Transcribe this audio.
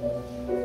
Amen.